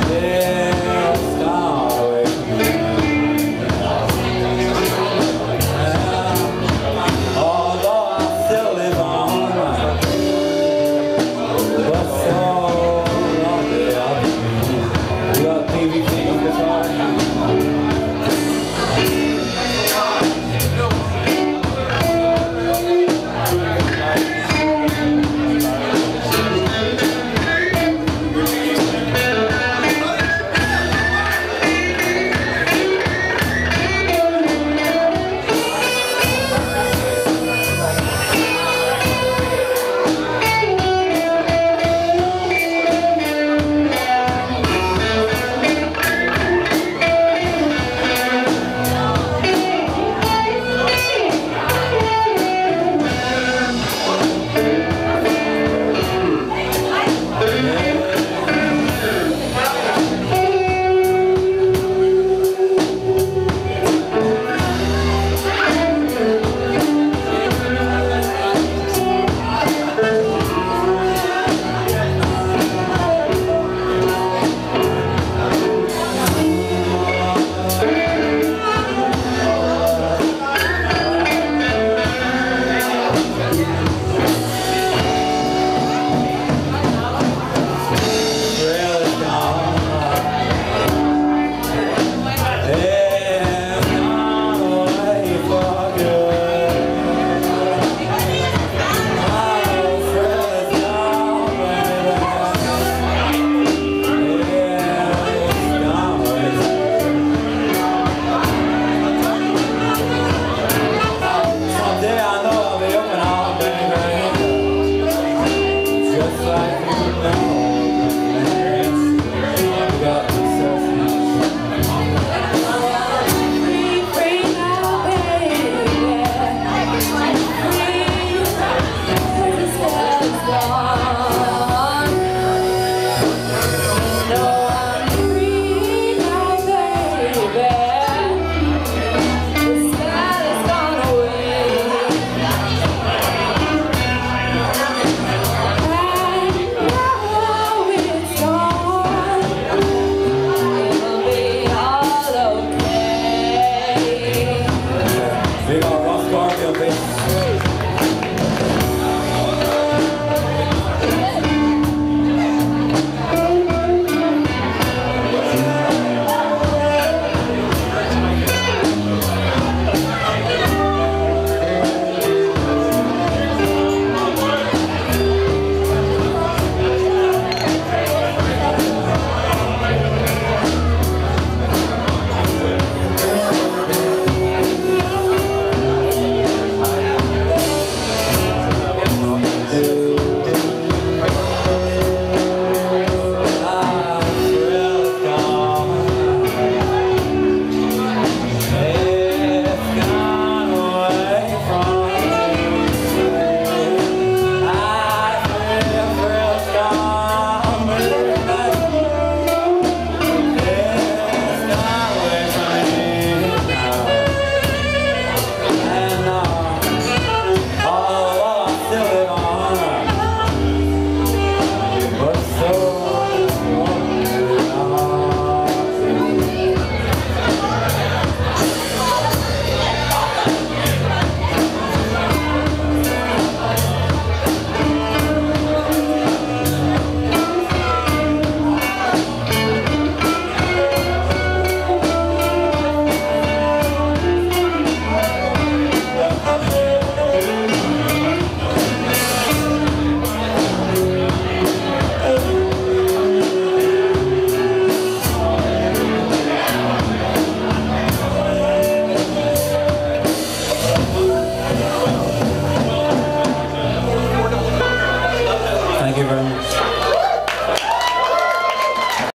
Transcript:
Amém. Amen.